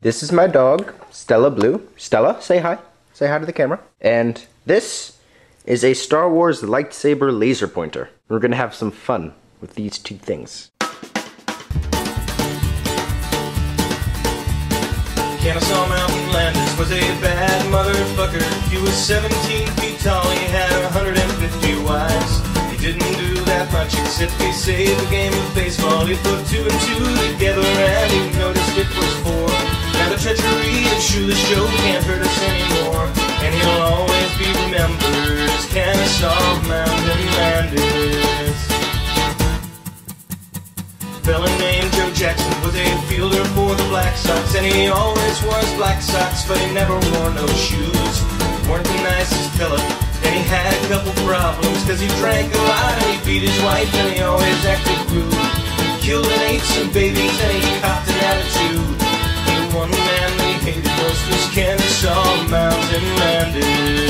This is my dog, Stella Blue. Stella, say hi. Say hi to the camera. And this is a Star Wars lightsaber laser pointer. We're gonna have some fun with these two things. Kenesaw Mountain Landis was a bad motherfucker. He was 17 feet tall, he had 150 wives. He didn't do that much except he saved game of baseball. He put two and two together and he Shoeless Joe can't hurt us anymore. And he'll always be remembered as Kenesaw Mountain Landis. Fella named Joe Jackson was a fielder for the Black Sox, and he always was Black Sox, but he never wore no shoes. Weren't the nicest fella, and he had a couple problems, cause he drank a lot and he beat his wife, and he always acted rude. Killed and ate some babies, and he One